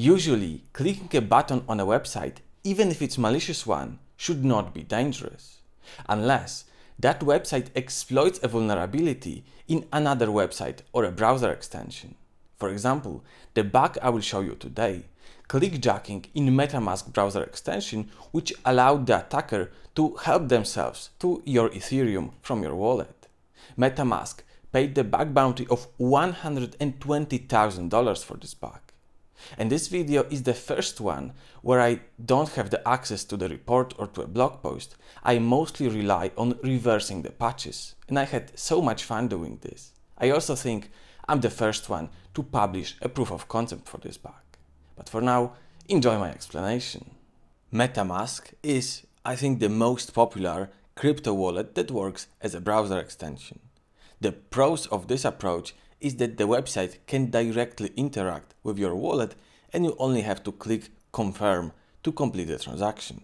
Usually, clicking a button on a website, even if it's malicious one, should not be dangerous, unless that website exploits a vulnerability in another website or a browser extension. For example, the bug I will show you today, clickjacking in MetaMask browser extension, which allowed the attacker to help themselves to your Ethereum from your wallet. MetaMask paid the bug bounty of $120,000 for this bug. And this video is the first one where I don't have the access to the report or to a blog post. I mostly rely on reversing the patches, and I had so much fun doing this. I also think I'm the first one to publish a proof of concept for this bug. But for now, enjoy my explanation. MetaMask is, I think, the most popular crypto wallet that works as a browser extension. The pros of this approach is that the website can directly interact with your wallet and you only have to click confirm to complete the transaction.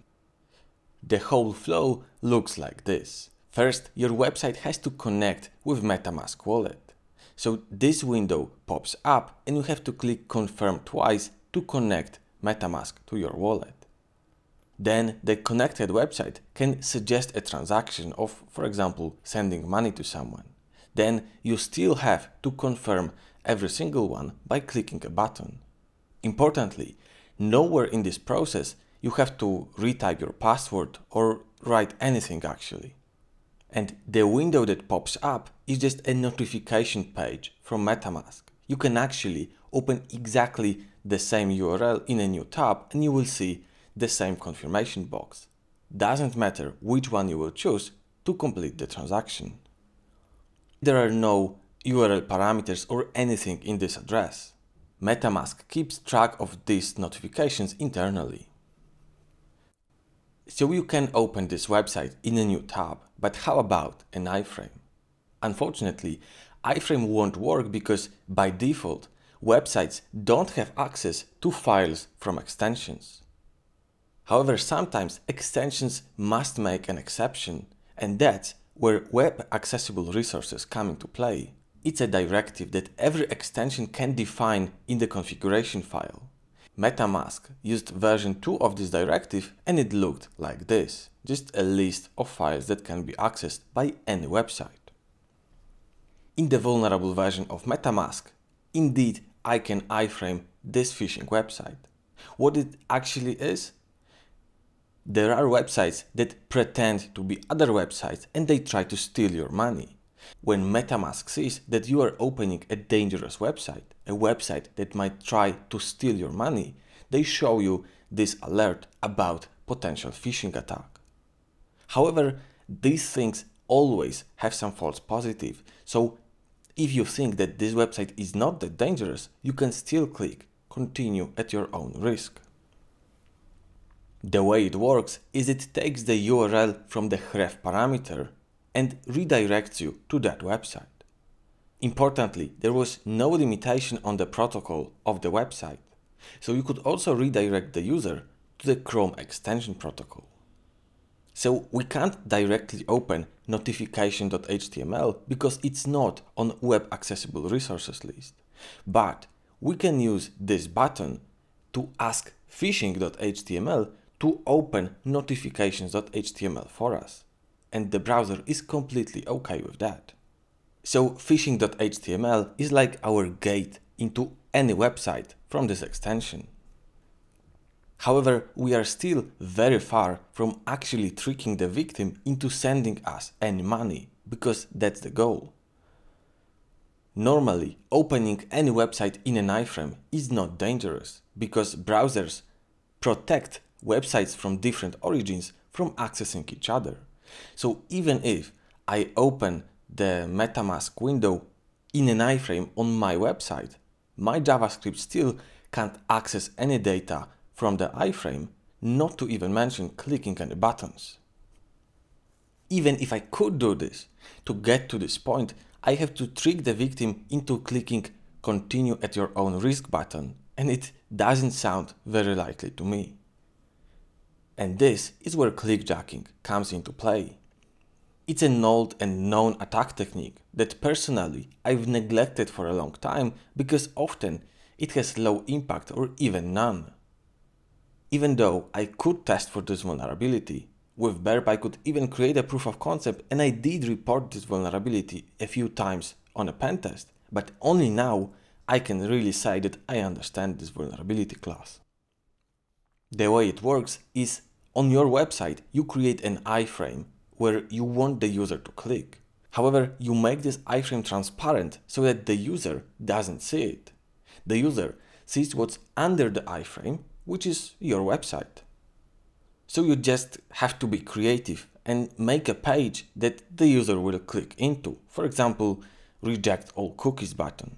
The whole flow looks like this. First, your website has to connect with MetaMask wallet. So this window pops up and you have to click confirm twice to connect MetaMask to your wallet. Then the connected website can suggest a transaction of, for example, sending money to someone then you still have to confirm every single one by clicking a button. Importantly, nowhere in this process you have to retype your password or write anything actually. And the window that pops up is just a notification page from MetaMask. You can actually open exactly the same URL in a new tab and you will see the same confirmation box. Doesn't matter which one you will choose to complete the transaction. There are no URL parameters or anything in this address. MetaMask keeps track of these notifications internally. So you can open this website in a new tab, but how about an iframe? Unfortunately, iframe won't work because by default, websites don't have access to files from extensions. However, sometimes extensions must make an exception, and that's where web accessible resources come into play, it's a directive that every extension can define in the configuration file. MetaMask used version 2 of this directive and it looked like this, just a list of files that can be accessed by any website. In the vulnerable version of MetaMask, indeed I can iframe this phishing website. What it actually is there are websites that pretend to be other websites and they try to steal your money. When MetaMask sees that you are opening a dangerous website, a website that might try to steal your money, they show you this alert about potential phishing attack. However, these things always have some false positive, so if you think that this website is not that dangerous, you can still click continue at your own risk. The way it works is it takes the URL from the href parameter and redirects you to that website. Importantly, there was no limitation on the protocol of the website, so you could also redirect the user to the Chrome extension protocol. So we can't directly open notification.html because it's not on web accessible resources list. But we can use this button to ask phishing.html to open notifications.html for us. And the browser is completely okay with that. So phishing.html is like our gate into any website from this extension. However, we are still very far from actually tricking the victim into sending us any money, because that's the goal. Normally, opening any website in an iframe is not dangerous, because browsers protect websites from different origins from accessing each other. So even if I open the MetaMask window in an iframe on my website, my JavaScript still can't access any data from the iframe, not to even mention clicking any buttons. Even if I could do this, to get to this point, I have to trick the victim into clicking continue at your own risk button, and it doesn't sound very likely to me. And this is where clickjacking comes into play. It's an old and known attack technique that personally I've neglected for a long time because often it has low impact or even none. Even though I could test for this vulnerability, with Burp I could even create a proof of concept and I did report this vulnerability a few times on a pen test, but only now I can really say that I understand this vulnerability class. The way it works is on your website you create an iframe where you want the user to click. However, you make this iframe transparent so that the user doesn't see it. The user sees what's under the iframe, which is your website. So you just have to be creative and make a page that the user will click into. For example, reject all cookies button.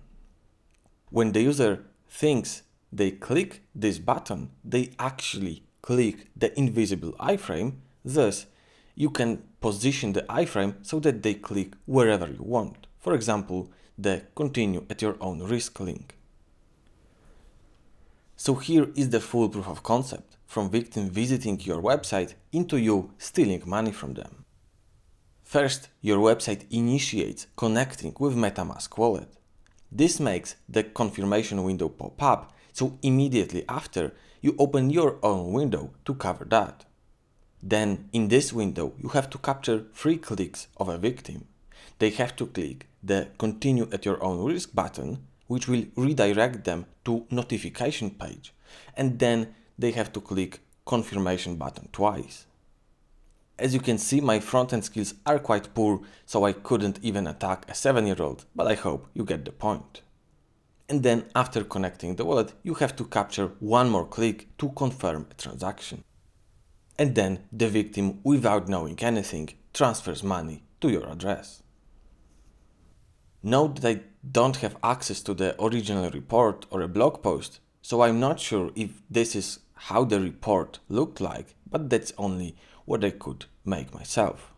When the user thinks they click this button, they actually click the invisible iframe, thus you can position the iframe so that they click wherever you want. For example, the continue at your own risk link. So here is the full proof of concept, from victim visiting your website into you stealing money from them. First, your website initiates connecting with MetaMask wallet. This makes the confirmation window pop up, so immediately after, you open your own window to cover that. Then in this window, you have to capture three clicks of a victim. They have to click the continue at your own risk button, which will redirect them to notification page. And then they have to click confirmation button twice. As you can see, my front-end skills are quite poor, so I couldn't even attack a 7-year-old, but I hope you get the point. And then after connecting the wallet, you have to capture one more click to confirm a transaction and then the victim, without knowing anything, transfers money to your address. Note that I don't have access to the original report or a blog post, so I'm not sure if this is how the report looked like, but that's only what I could make myself.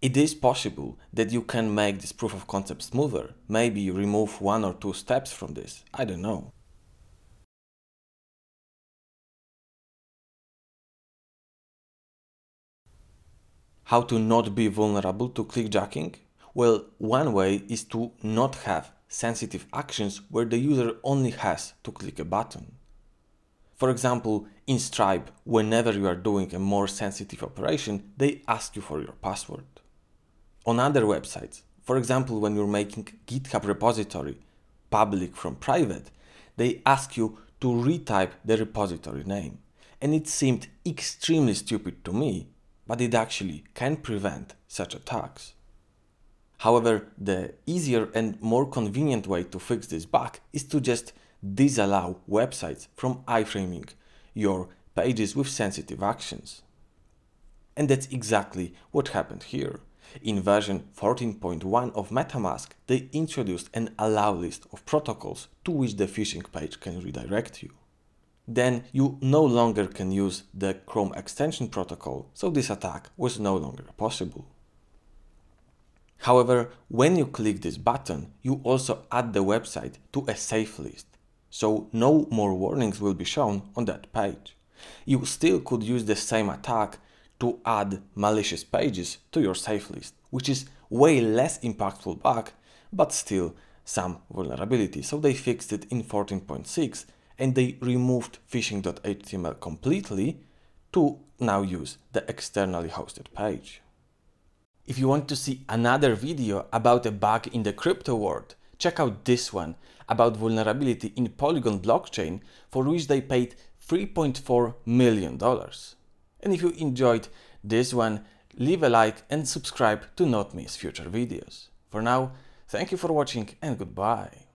It is possible that you can make this proof of concept smoother, maybe you remove one or two steps from this, I don't know. How to not be vulnerable to clickjacking? Well, one way is to not have sensitive actions where the user only has to click a button. For example, in Stripe, whenever you are doing a more sensitive operation, they ask you for your password. On other websites, for example, when you're making GitHub repository public from private, they ask you to retype the repository name. And it seemed extremely stupid to me but it actually can prevent such attacks. However, the easier and more convenient way to fix this bug is to just disallow websites from iframing your pages with sensitive actions. And that's exactly what happened here. In version 14.1 of MetaMask, they introduced an allow list of protocols to which the phishing page can redirect you then you no longer can use the Chrome extension protocol, so this attack was no longer possible. However, when you click this button, you also add the website to a safe list, so no more warnings will be shown on that page. You still could use the same attack to add malicious pages to your safe list, which is way less impactful bug, but still some vulnerability. So they fixed it in 14.6 and they removed phishing.html completely to now use the externally hosted page. If you want to see another video about a bug in the crypto world, check out this one about vulnerability in Polygon blockchain for which they paid $3.4 million. And if you enjoyed this one, leave a like and subscribe to not miss future videos. For now, thank you for watching and goodbye.